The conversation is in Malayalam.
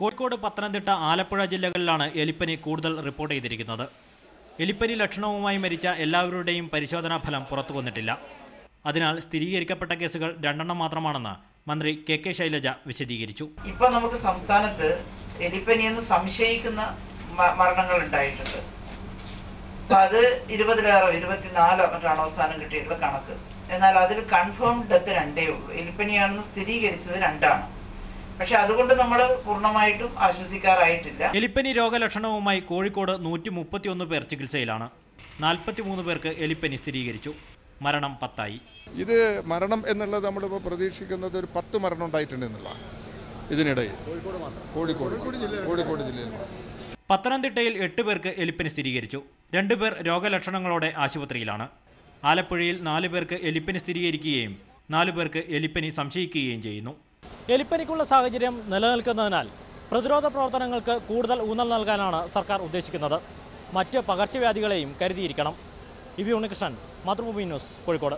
കോഴിക്കോട് പത്തനംതിട്ട ആലപ്പുഴ ജില്ലകളിലാണ് എലിപ്പനി കൂടുതൽ റിപ്പോർട്ട് ചെയ്തിരിക്കുന്നത്. എലിപ്പനി ലക്ഷണവുമായി മരിച്ച എല്ലാവരുടെയും പരിശോധനാ ഫലം പുറത്തു വന്നിട്ടില്ല. അതിനാൽ സ്ഥിരീകരിക്കപ്പെട്ട കേസുകൾ രണ്ടെണ്ണം മാത്രമാണെന്ന് മന്ത്രി കെ കെ ശൈലജ വിശദീകരിച്ചു. ഇപ്പൊ നമുക്ക് സംസ്ഥാനത്ത് എലിപ്പനി എന്ന് സംശയിക്കുന്ന മരണങ്ങൾ ഉണ്ടായിട്ടുണ്ട്. അപ്പൊ അത് ഇരുപതിലേറെ ഇരുപത്തിനാലോ മറ്റാണ് അവസാനം കിട്ടിയിട്ടുള്ള കണക്ക്. എന്നാൽ അതിൽ കൺഫേം ഡെത്ത് രണ്ടേ ഉള്ളൂ. എലിപ്പനിയാണെന്ന് സ്ഥിരീകരിച്ചത് രണ്ടാണ്. പക്ഷെ അതുകൊണ്ട് നമ്മൾ പൂർണമായിട്ടും ആശ്വസിക്കാറായിട്ടില്ല. എലിപ്പനി രോഗലക്ഷണവുമായി കോഴിക്കോട് നൂറ്റി മുപ്പത്തിയൊന്ന് പേർ ചികിത്സയിലാണ്. നാൽപ്പത്തിമൂന്ന് പേർക്ക് എലിപ്പനി സ്ഥിരീകരിച്ചു. മരണം പത്തായി. ഇത് മരണം എന്നുള്ളത് നമ്മളിപ്പോൾ പ്രതീക്ഷിക്കുന്നത് ഒരു പത്ത് മരണം ഉണ്ടായിട്ടുണ്ട് എന്നുള്ളതാണ്. ഇതിനിടയിൽ. കോഴിക്കോട് കോഴിക്കോട്. ജില്ലയിൽ. പത്തനംതിട്ടയിൽ എട്ട് പേർക്ക് എലിപ്പനി സ്ഥിരീകരിച്ചു. രണ്ടുപേർ രോഗലക്ഷണങ്ങളോടെ ആശുപത്രിയിലാണ്. ആലപ്പുഴയിൽ നാല് പേർക്ക് എലിപ്പനി സ്ഥിരീകരിക്കുകയും നാലു പേർക്ക് എലിപ്പനി സംശയിക്കുകയും ചെയ്യുന്നു. എലിപ്പനിക്കുള്ള സാഹചര്യം നിലനിൽക്കുന്നതിനാൽ പ്രതിരോധ പ്രവർത്തനങ്ങൾക്ക് കൂടുതൽ ഊന്നൽ നൽകാനാണ് സർക്കാർ ഉദ്ദേശിക്കുന്നത്. മറ്റ് പകർച്ചവ്യാധികളെയും കരുതിയിരിക്കണം. E V Unnikrishnan Mathrubhumi news Kozhikode.